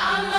I'm a.